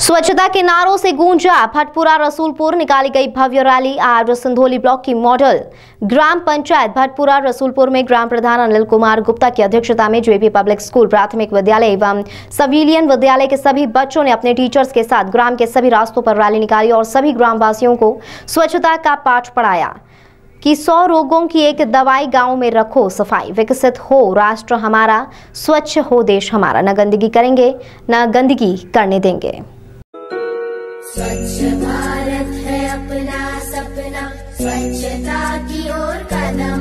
स्वच्छता के नारों से गूंजा, भटपुरा, रसूलपुर निकाली गई भव्य रैली, आज सिंधोली ब्लॉक की मॉडल। ग्राम पंचायत भटपुरा, रसूलपुर में ग्राम प्रधान अनिल कुमार गुप्ता की अध्यक्षता में जेपी पब्लिक स्कूल, प्राथमिक विद्यालय एवं सविलियन विद्यालय के सभी बच्चों ने अपने टीचर्स के साथ ग्राम के सभी रास्तों पर रैली निकाली और सभी ग्रामवासियों को स्वच्छता का पाठ पढ़ाया। कि सौ रोगों की एक दवाई गाँव में रखो सफ़ाई, विकसित हो राष्ट्र हमारा, स्वच्छ हो देश हमारा। न गंदगी करेंगे, न गंदगी करने देंगे। स्वच्छ भारत है अपना सपना स्वच्छता की ओर कदम।